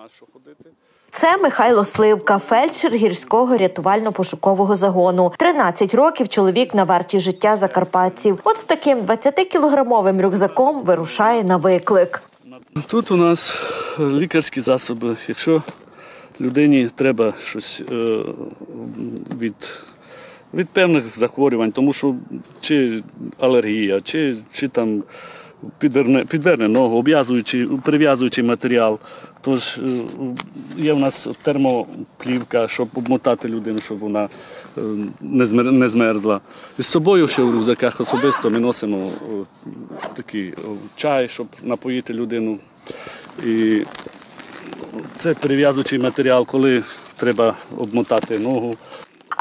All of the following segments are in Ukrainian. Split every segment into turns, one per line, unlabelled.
нема що ходити.
Це Михайло Сливка, фельдшер гірського рятувально-пошукового загону. 13 років чоловік на варті життя закарпатців. От з таким 20-кілограмовим рюкзаком вирушає на виклик.
Тут у нас лікарські засоби. Якщо людині треба щось е, від, від певних захворювань, тому що чи алергія, чи, чи там підверне, підверне ногу, обв'язуючий, прив'язуючий матеріал. Тож е, є в нас термоплівка, щоб обмотати людину, щоб вона е, не змерзла. З собою ще в рюкзаках особисто ми носимо е, такий чай, щоб напоїти людину. І це перев'язуючий матеріал, коли треба обмотати ногу.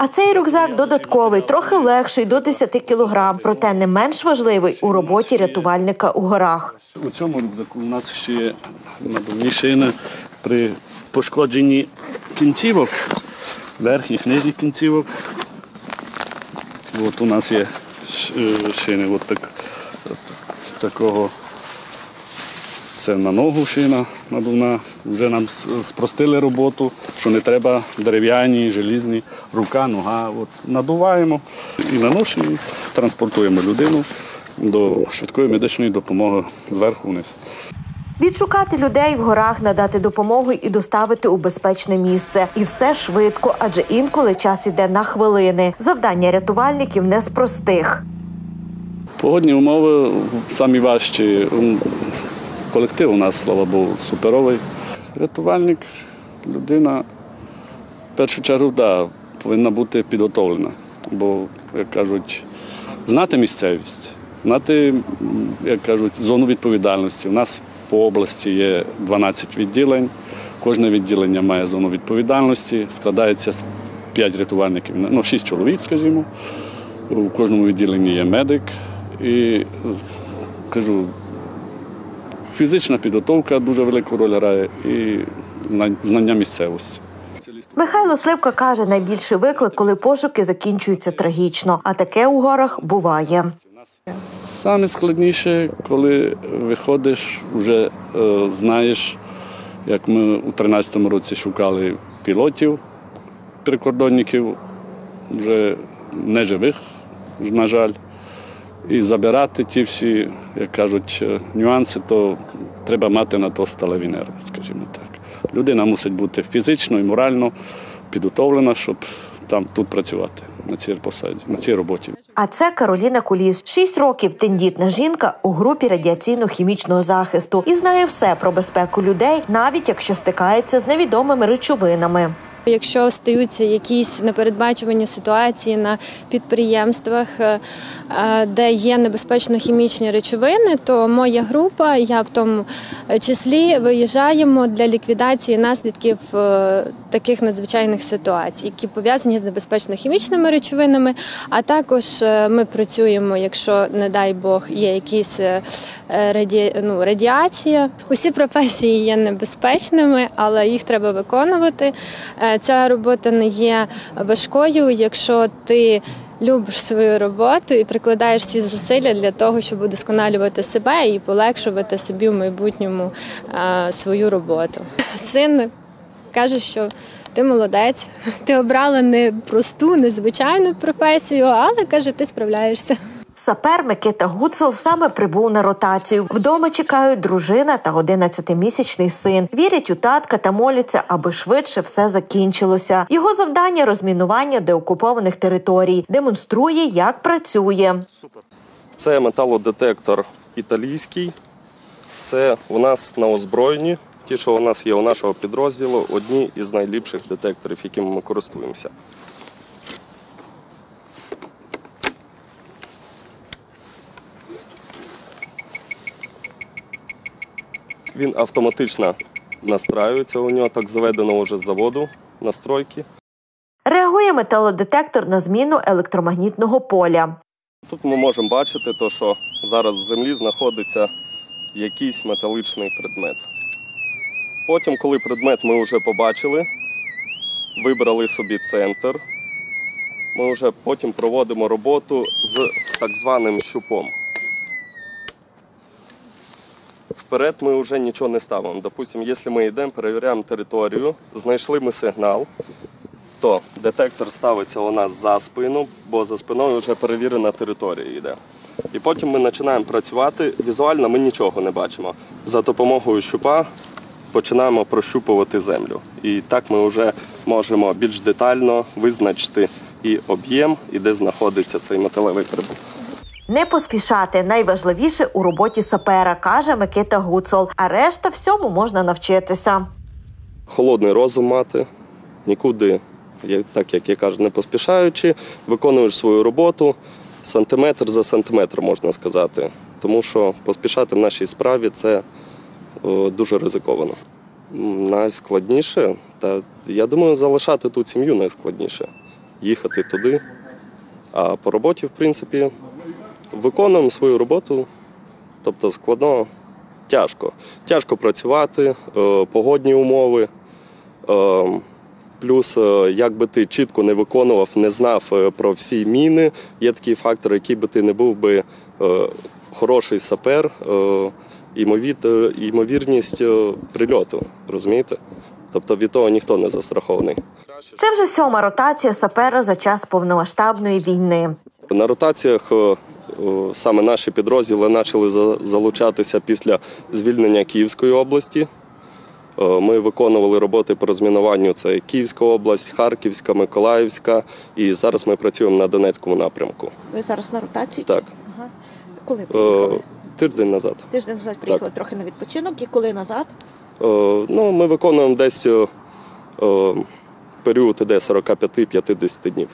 А цей рюкзак додатковий, трохи легший до 10 кілограм, проте не менш важливий у роботі рятувальника у горах.
У цьому рюкзаку у нас ще є надувні шини при пошкодженні кінцівок, верхніх нижніх кінцівок. От у нас є е, шини от так, такого. Це на ногу шина надувна. Вже нам спростили роботу, що не треба дерев'яні, желізні, рука, нога. От надуваємо і на транспортуємо людину до швидкої медичної допомоги зверху вниз.
Відшукати людей в горах, надати допомогу і доставити у безпечне місце. І все швидко, адже інколи час іде на хвилини. Завдання рятувальників не з простих.
Погодні умови самі важчі. Колектив у нас, слава Богу, суперовий. Рятувальник, людина, в першу чергу, да, повинна бути підготовлена. Бо, як кажуть, знати місцевість, знати, як кажуть, зону відповідальності. У нас по області є 12 відділень. Кожне відділення має зону відповідальності, складається з 5 рятувальників, ну, 6 чоловік, скажімо. У кожному відділенні є медик. І кажу, фізична підготовка дуже велику роль грає і знання місцевості.
Михайло Сливка каже, найбільший виклик, коли пошуки закінчуються трагічно, а таке у горах буває.
Саме складніше, коли виходиш, вже е, знаєш, як ми у 13-му році шукали пілотів, прикордонників, вже неживих, на жаль. І забирати ті всі, як кажуть, е, нюанси, то треба мати на то сталеві нерви, скажімо так. Людина мусить бути фізично і морально підготовлена, щоб там тут працювати на цій посаді, на цій роботі.
А це Кароліна Куліс. Шість років тендітна жінка у групі радіаційно-хімічного захисту і знає все про безпеку людей, навіть якщо стикається з невідомими речовинами.
Якщо стаються якісь непередбачувані ситуації на підприємствах, е, е, де є небезпечно-хімічні речовини, то моя група, я в тому числі, виїжджаємо для ліквідації наслідків е, таких надзвичайних ситуацій, які пов'язані з небезпечно-хімічними речовинами. А також е, ми працюємо, якщо, не дай Бог, є якісь е, ну, радіація. Усі професії є небезпечними, але їх треба виконувати. Ця робота не є важкою, якщо ти любиш свою роботу і прикладаєш всі зусилля для того, щоб удосконалювати себе і полегшувати собі в майбутньому свою роботу. Син каже, що ти молодець, ти обрала не просту, незвичайну професію, але каже, ти справляєшся.
Сапер Микита Гуцул саме прибув на ротацію. Вдома чекають дружина та 11-місячний син. Вірять у татка та моляться, аби швидше все закінчилося. Його завдання розмінування деокупованих територій. Демонструє, як працює.
Це металодетектор італійський. Це у нас на озброєнні. Ті, що у нас є у нашого підрозділу, одні із найліпших детекторів, якими ми користуємося. Він автоматично настраюється. У нього так заведено вже з заводу настройки.
Реагує металодетектор на зміну електромагнітного поля.
Тут ми можемо бачити, то, що зараз в землі знаходиться якийсь металичний предмет. Потім, коли предмет ми вже побачили, вибрали собі центр, ми вже потім проводимо роботу з так званим щупом. Вперед ми вже нічого не ставимо. Допустимо, якщо ми йдемо, перевіряємо територію, знайшли ми сигнал, то детектор ставиться у нас за спину, бо за спиною вже перевірена територія йде. І потім ми починаємо працювати. Візуально ми нічого не бачимо. За допомогою щупа починаємо прощупувати землю. І так ми вже можемо більш детально визначити і об'єм, і де знаходиться цей металевий прибут.
Не поспішати найважливіше у роботі сапера, каже Микита Гуцол. А решта всьому можна навчитися.
холодний розум мати, нікуди, так як я кажу, не поспішаючи, виконуєш свою роботу сантиметр за сантиметр, можна сказати. Тому що поспішати в нашій справі це дуже ризиковано. Найскладніше, та я думаю, залишати тут сім'ю найскладніше. Їхати туди. А по роботі, в принципі, виконуємо свою роботу, тобто складно, тяжко. Тяжко працювати, е, погодні умови. Е, Плюс, е, як би ти чітко не виконував, не знав про всі міни, є такий фактор, який би ти не був би хороший сапер, ймовірність прильоту, розумієте? Тобто від того ніхто не застрахований.
Це вже сьома ротація сапера за час повномасштабної війни.
На ротаціях саме наші підрозділи почали залучатися після звільнення Київської області. Ми виконували роботи по розмінуванню. Це Київська область, Харківська, Миколаївська. І зараз ми працюємо на Донецькому напрямку.
Ви зараз на ротації?
Так.
Ага. Коли приїхали?
Тиждень назад.
Тиждень назад приїхали трохи на відпочинок і коли назад?
Ну, ми виконуємо десь період іде 45-50 днів.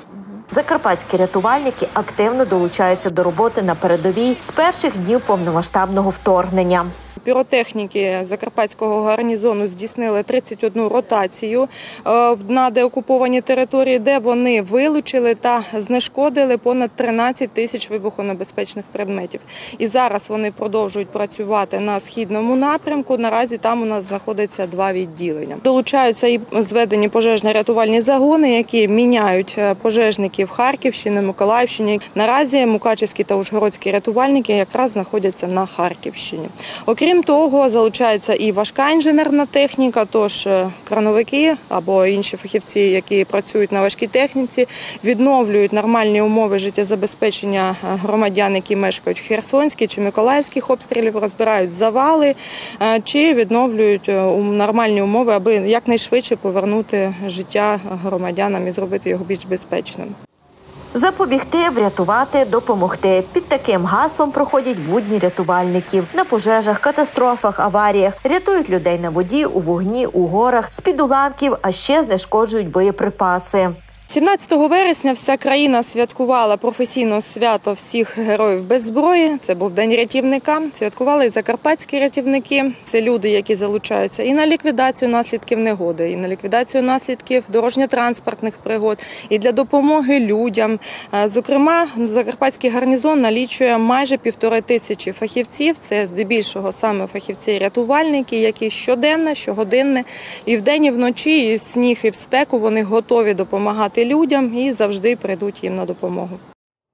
Закарпатські рятувальники активно долучаються до роботи на передовій з перших днів повномасштабного вторгнення.
Піротехніки Закарпатського гарнізону здійснили 31 ротацію е, на деокупованій території, де вони вилучили та знешкодили понад 13 тисяч вибухонебезпечних предметів. І зараз вони продовжують працювати на східному напрямку. Наразі там у нас знаходиться два відділення. Долучаються і зведені пожежно-рятувальні загони, які міняють е, пожежників Харківщини, Миколаївщини. Наразі мукачівські та ужгородські рятувальники якраз знаходяться на Харківщині. Окрім того, залучається і важка інженерна техніка, тож е, крановики або інші фахівці, які працюють на важкій техніці, відновлюють нормальні умови життєзабезпечення е, громадян, які мешкають в Херсонській чи Миколаївських обстрілів, розбирають завали е, чи відновлюють нормальні умови, аби якнайшвидше повернути життя громадянам і зробити його більш безпечним.
Запобігти, врятувати, допомогти. Під таким гаслом проходять будні рятувальників на пожежах, катастрофах, аваріях, рятують людей на воді, у вогні, у горах, з-під уламків, а ще знешкоджують боєприпаси.
17 вересня вся країна святкувала професійне свято всіх героїв без зброї. Це був день рятівника. Святкували і закарпатські рятівники. Це люди, які залучаються і на ліквідацію наслідків негоди, і на ліквідацію наслідків дорожньо-транспортних пригод, і для допомоги людям. Е, Зокрема, закарпатський гарнізон налічує майже півтори тисячі фахівців. Це здебільшого саме фахівці-рятувальники, які щоденно, щогодинне, і вдень, і вночі, і в сніг, і в спеку вони готові допомагати людям і завжди прийдуть їм на допомогу.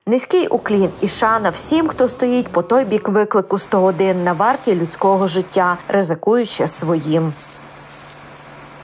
Низький уклін і шана всім, хто стоїть по той бік виклику 101 на варті людського життя, ризикуючи своїм.